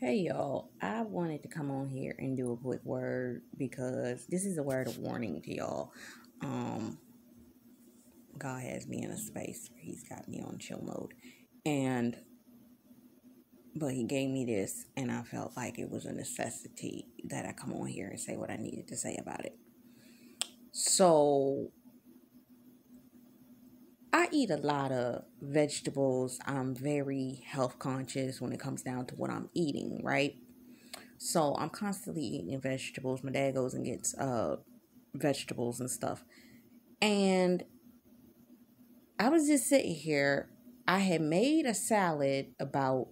Hey y'all, I wanted to come on here and do a quick word because this is a word of warning to y'all. Um, God has me in a space where He's got me on chill mode, and but He gave me this, and I felt like it was a necessity that I come on here and say what I needed to say about it. So I eat a lot of vegetables. I'm very health conscious when it comes down to what I'm eating, right? So I'm constantly eating vegetables. My dad goes and gets uh vegetables and stuff. And I was just sitting here. I had made a salad about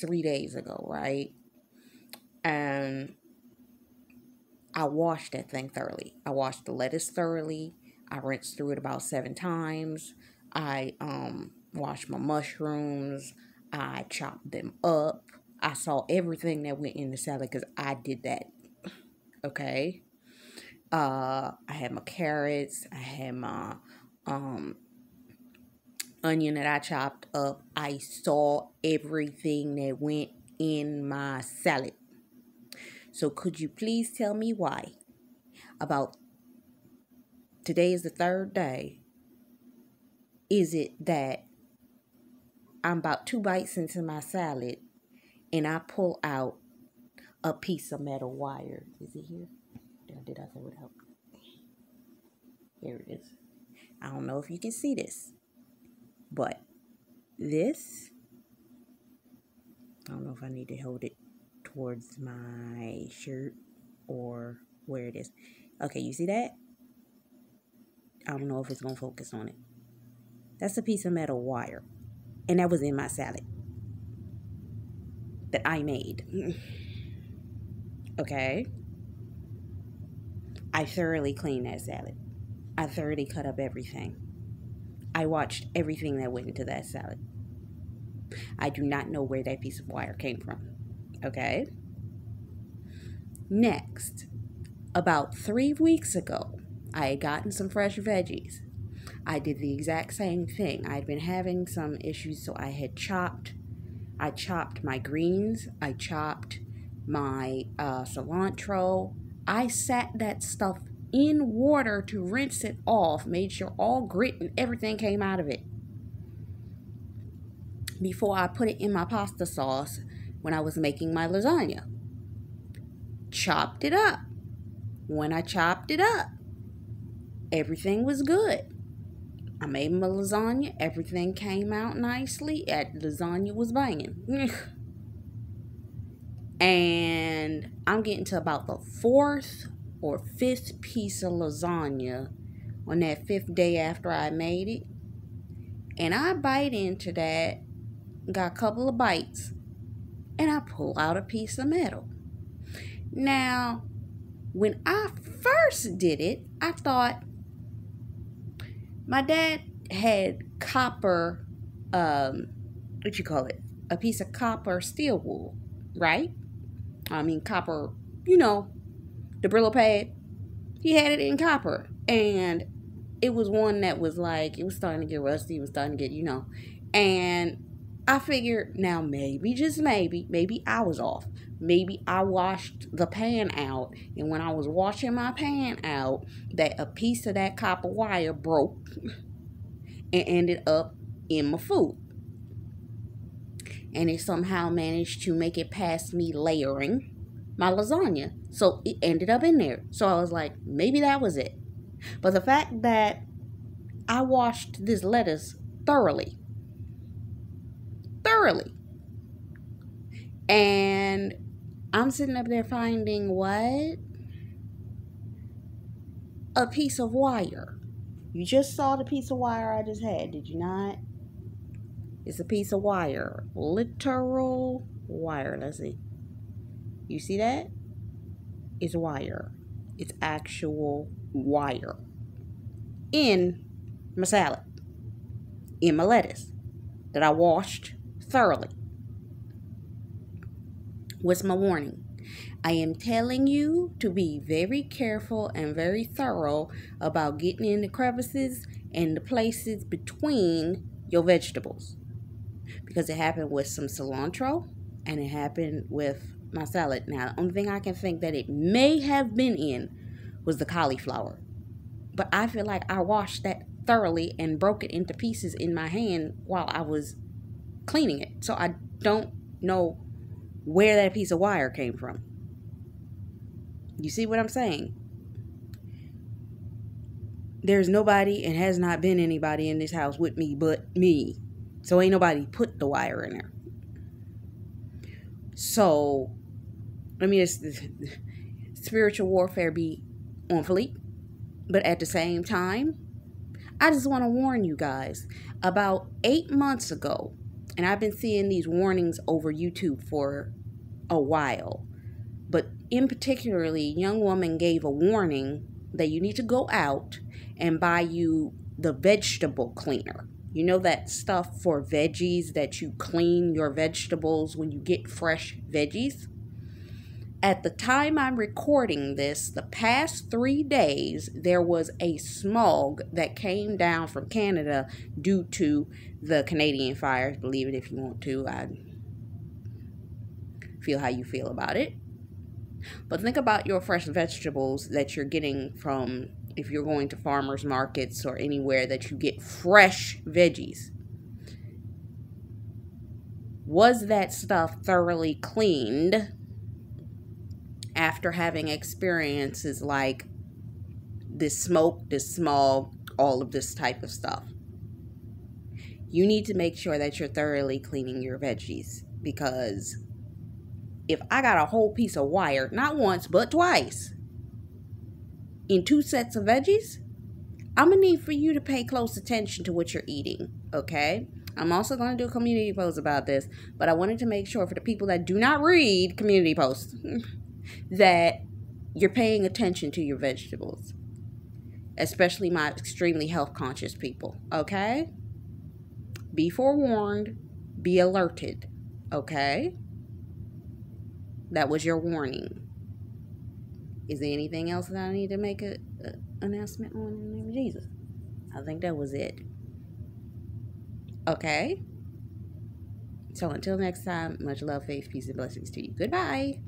three days ago, right? And I washed that thing thoroughly. I washed the lettuce thoroughly. I rinsed through it about seven times. I um washed my mushrooms. I chopped them up. I saw everything that went in the salad because I did that. Okay. Uh, I had my carrots. I had my um onion that I chopped up. I saw everything that went in my salad. So could you please tell me why? About today is the third day. Is it that I'm about two bites into my salad and I pull out a piece of metal wire? Is it here? Did I throw it out? Here it is. I don't know if you can see this, but this, I don't know if I need to hold it towards my shirt or where it is. Okay, you see that? I don't know if it's going to focus on it. That's a piece of metal wire. And that was in my salad that I made. okay? I thoroughly cleaned that salad. I thoroughly cut up everything. I watched everything that went into that salad. I do not know where that piece of wire came from. Okay? Next, about three weeks ago, I had gotten some fresh veggies. I did the exact same thing. I'd been having some issues, so I had chopped. I chopped my greens. I chopped my uh, cilantro. I sat that stuff in water to rinse it off, made sure all grit and everything came out of it. Before I put it in my pasta sauce when I was making my lasagna. Chopped it up. When I chopped it up, everything was good. I made my lasagna. Everything came out nicely. That lasagna was banging. and I'm getting to about the fourth or fifth piece of lasagna on that fifth day after I made it. And I bite into that, got a couple of bites, and I pull out a piece of metal. Now, when I first did it, I thought my dad had copper, um, what you call it? A piece of copper steel wool, right? I mean, copper, you know, the Brillo pad. He had it in copper. And it was one that was like, it was starting to get rusty. It was starting to get, you know. And I figured now maybe, just maybe, maybe I was off. Maybe I washed the pan out, and when I was washing my pan out, that a piece of that copper wire broke and ended up in my food. And it somehow managed to make it past me layering my lasagna. So it ended up in there. So I was like, maybe that was it. But the fact that I washed this lettuce thoroughly thoroughly. And I'm sitting up there finding what? A piece of wire. You just saw the piece of wire I just had, did you not? It's a piece of wire. Literal wire. Let's see. You see that? It's wire. It's actual wire. In my salad. In my lettuce that I washed thoroughly. What's my warning? I am telling you to be very careful and very thorough about getting in the crevices and the places between your vegetables. Because it happened with some cilantro and it happened with my salad. Now, the only thing I can think that it may have been in was the cauliflower. But I feel like I washed that thoroughly and broke it into pieces in my hand while I was cleaning it. So I don't know where that piece of wire came from. You see what I'm saying? There's nobody and has not been anybody in this house with me but me. So ain't nobody put the wire in there. So let me just spiritual warfare be on Philippe. But at the same time, I just want to warn you guys. About eight months ago, and I've been seeing these warnings over YouTube for a while, but in particularly, young woman gave a warning that you need to go out and buy you the vegetable cleaner. You know that stuff for veggies that you clean your vegetables when you get fresh veggies? At the time I'm recording this, the past three days, there was a smog that came down from Canada due to the Canadian fires. Believe it if you want to. I feel how you feel about it. But think about your fresh vegetables that you're getting from if you're going to farmers markets or anywhere that you get fresh veggies. Was that stuff thoroughly cleaned after having experiences like this smoke, this smog, all of this type of stuff. You need to make sure that you're thoroughly cleaning your veggies because if I got a whole piece of wire, not once, but twice, in two sets of veggies, I'm gonna need for you to pay close attention to what you're eating, okay? I'm also to do a community post about this, but I wanted to make sure for the people that do not read community posts that you're paying attention to your vegetables, especially my extremely health conscious people. Okay? Be forewarned, be alerted. Okay? That was your warning. Is there anything else that I need to make a, announcement on in the name of Jesus? I think that was it. Okay? So until next time, much love, faith, peace, and blessings to you. Goodbye.